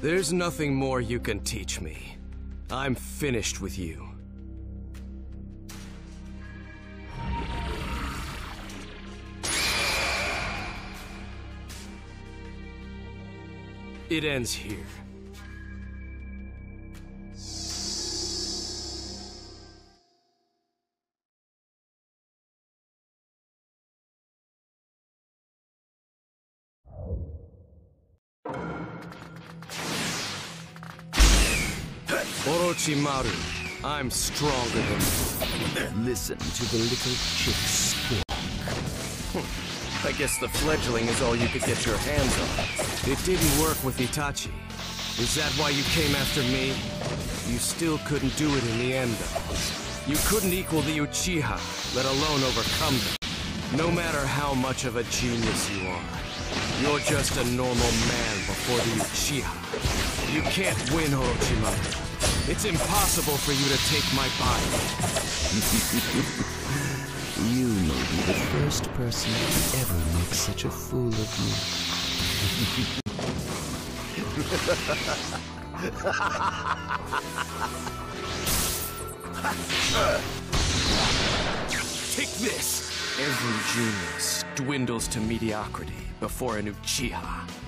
There's nothing more you can teach me. I'm finished with you. It ends here. Orochimaru, I'm stronger than you. Listen to the little chick squawk. Hmm. I guess the fledgling is all you could get your hands on. It didn't work with Itachi. Is that why you came after me? You still couldn't do it in the end, though. You couldn't equal the Uchiha, let alone overcome them. No matter how much of a genius you are, you're just a normal man before the Uchiha. You can't win, Orochimaru. It's impossible for you to take my body. You may be the first person to ever make such a fool of me. Take this! Every genius dwindles to mediocrity before an Uchiha.